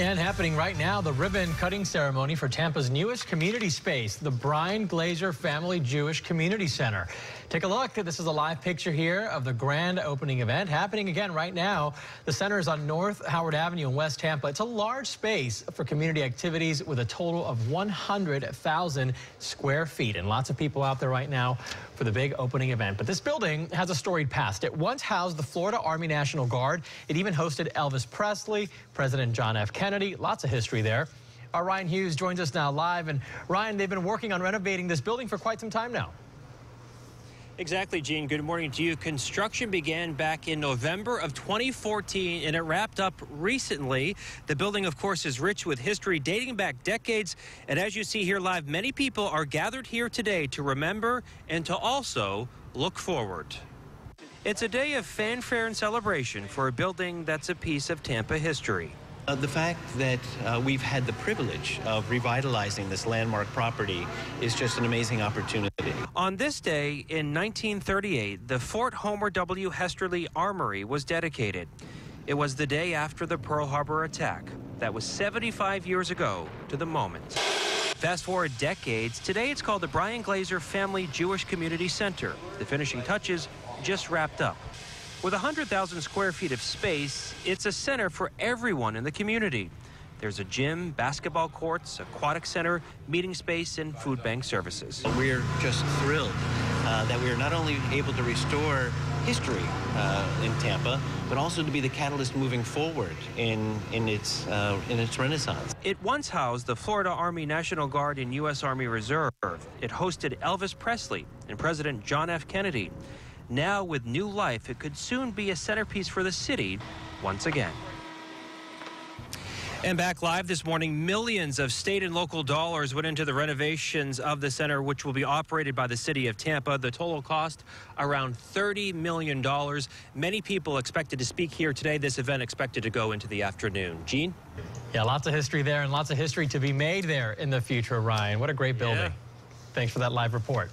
And happening right now, the ribbon cutting ceremony for Tampa's newest community space, the Bryan Glazer Family Jewish Community Center. Take a look. This is a live picture here of the grand opening event happening again right now. The center is on North Howard Avenue in West Tampa. It's a large space for community activities with a total of 100,000 square feet and lots of people out there right now for the big opening event. But this building has a storied past. It once housed the Florida Army National Guard. It even hosted Elvis Presley, President John F. Kennedy. Lots of history there. Our Ryan Hughes joins us now live. And Ryan, they've been working on renovating this building for quite some time now. Exactly, Gene. Good morning to you. Construction began back in November of 2014 and it wrapped up recently. The building, of course, is rich with history dating back decades. And as you see here live, many people are gathered here today to remember and to also look forward. It's a day of fanfare and celebration for a building that's a piece of Tampa history. Uh, the fact that uh, we've had the privilege of revitalizing this landmark property is just an amazing opportunity. On this day in 1938, the Fort Homer W. Hesterly Armory was dedicated. It was the day after the Pearl Harbor attack. That was 75 years ago to the moment. Fast forward decades, today it's called the Bryan Glazer Family Jewish Community Center. The finishing touches just wrapped up. With 100,000 square feet of space, it's a center for everyone in the community. There's a gym, basketball courts, aquatic center, meeting space, and food bank services. We're just thrilled uh, that we are not only able to restore history uh, in Tampa, but also to be the catalyst moving forward in, in, its, uh, in its renaissance. It once housed the Florida Army National Guard and U.S. Army Reserve. It hosted Elvis Presley and President John F. Kennedy. Now, with new life, it could soon be a centerpiece for the city once again. And back live this morning, millions of state and local dollars went into the renovations of the center, which will be operated by the city of Tampa. The total cost around $30 million. Many people expected to speak here today. This event expected to go into the afternoon. Gene? Yeah, lots of history there and lots of history to be made there in the future, Ryan. What a great building. Yeah. Thanks for that live report.